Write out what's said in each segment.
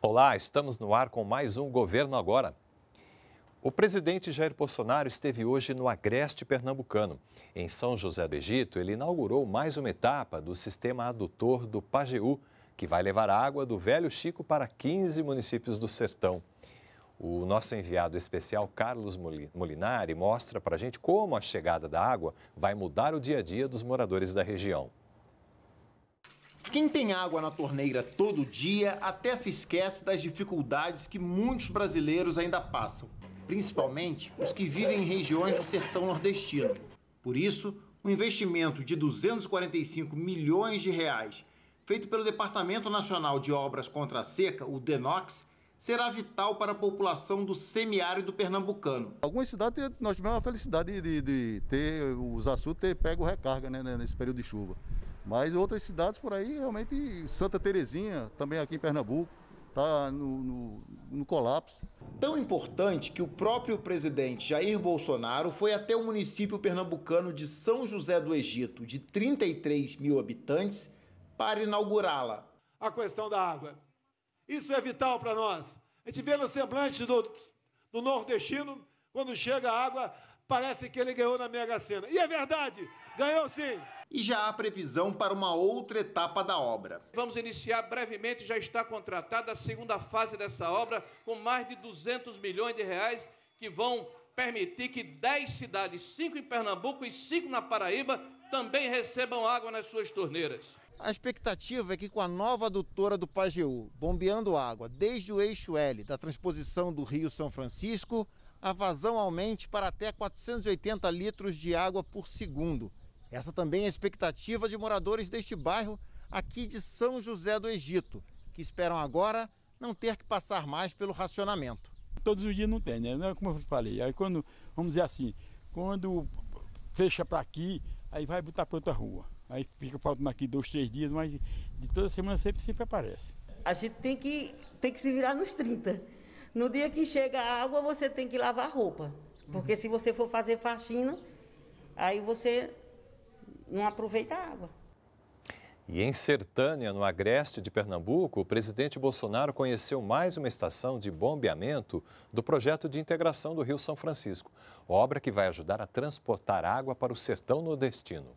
Olá, estamos no ar com mais um Governo Agora. O presidente Jair Bolsonaro esteve hoje no Agreste Pernambucano. Em São José do Egito, ele inaugurou mais uma etapa do sistema adutor do Pajeú, que vai levar água do Velho Chico para 15 municípios do sertão. O nosso enviado especial, Carlos Molinari, mostra para a gente como a chegada da água vai mudar o dia a dia dos moradores da região. Quem tem água na torneira todo dia até se esquece das dificuldades que muitos brasileiros ainda passam, principalmente os que vivem em regiões do sertão nordestino. Por isso, o um investimento de 245 milhões de reais, feito pelo Departamento Nacional de Obras contra a Seca, o DENOX, será vital para a população do semiárido pernambucano. Algumas cidades nós tivemos a felicidade de, de ter os açudes ter pego recarga né, nesse período de chuva. Mas outras cidades por aí, realmente, Santa Terezinha, também aqui em Pernambuco, está no, no, no, colapso. Tão importante que o próprio presidente Jair Bolsonaro foi até o município pernambucano de São José do Egito, de 33 mil habitantes, para inaugurá-la. A questão da água. Isso é vital para nós. A gente vê no semblante do, do nordestino, quando chega a água, parece que ele ganhou na Mega Sena. E é verdade, ganhou sim e já há previsão para uma outra etapa da obra. Vamos iniciar brevemente, já está contratada a segunda fase dessa obra, com mais de 200 milhões de reais, que vão permitir que 10 cidades, 5 em Pernambuco e 5 na Paraíba, também recebam água nas suas torneiras. A expectativa é que com a nova adutora do Pajeú, bombeando água desde o eixo L da transposição do Rio São Francisco, a vazão aumente para até 480 litros de água por segundo, essa também é a expectativa de moradores deste bairro aqui de São José do Egito, que esperam agora não ter que passar mais pelo racionamento. Todos os dias não tem, né? É como eu falei, aí quando, vamos dizer assim, quando fecha para aqui, aí vai botar para outra rua. Aí fica faltando aqui dois, três dias, mas de toda semana sempre, sempre aparece. A gente tem que, tem que se virar nos 30. No dia que chega a água, você tem que lavar roupa. Porque se você for fazer faxina, aí você não aproveita a água. E em Sertânia, no agreste de Pernambuco, o presidente Bolsonaro conheceu mais uma estação de bombeamento do projeto de integração do Rio São Francisco, obra que vai ajudar a transportar água para o sertão nordestino.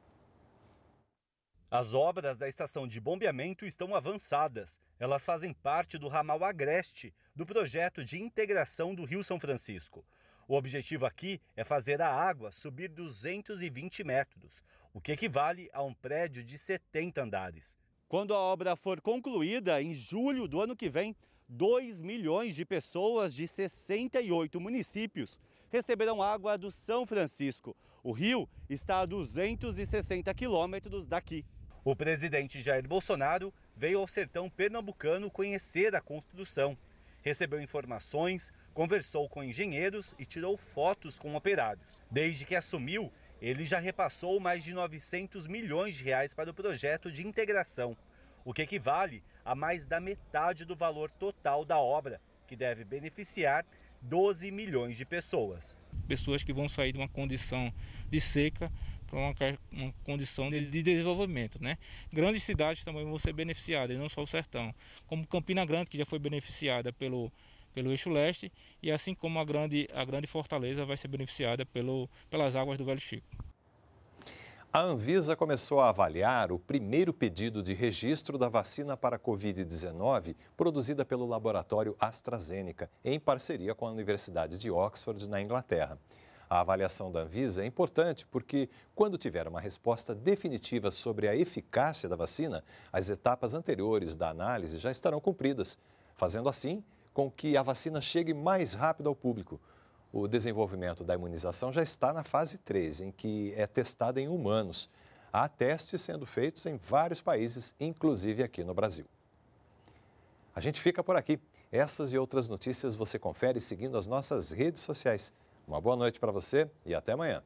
As obras da estação de bombeamento estão avançadas. Elas fazem parte do ramal agreste do projeto de integração do Rio São Francisco. O objetivo aqui é fazer a água subir 220 metros, o que equivale a um prédio de 70 andares. Quando a obra for concluída, em julho do ano que vem, 2 milhões de pessoas de 68 municípios receberão água do São Francisco. O rio está a 260 quilômetros daqui. O presidente Jair Bolsonaro veio ao sertão pernambucano conhecer a construção recebeu informações, conversou com engenheiros e tirou fotos com operários. Desde que assumiu, ele já repassou mais de 900 milhões de reais para o projeto de integração, o que equivale a mais da metade do valor total da obra, que deve beneficiar 12 milhões de pessoas. Pessoas que vão sair de uma condição de seca para uma, uma, condição de, de, desenvolvimento. Né? Grandes cidades também vão ser beneficiadas, não só o sertão, como Campina Grande, que já foi beneficiada pelo, pelo eixo leste, e assim como a grande, a grande Fortaleza vai ser beneficiada pelo, pelas águas do Velho Chico. A Anvisa começou a avaliar o primeiro pedido de registro da vacina para a Covid-19 produzida pelo laboratório AstraZeneca, em parceria com a Universidade de Oxford, na Inglaterra. A avaliação da Anvisa é importante porque, quando tiver uma resposta definitiva sobre a eficácia da vacina, as etapas anteriores da análise já estarão cumpridas, fazendo assim com que a vacina chegue mais rápido ao público. O desenvolvimento da imunização já está na fase 3, em que é testada em humanos. Há testes sendo feitos em vários países, inclusive aqui no Brasil. A gente fica por aqui. Essas e outras notícias você confere seguindo as nossas redes sociais. Uma boa noite para você e até amanhã.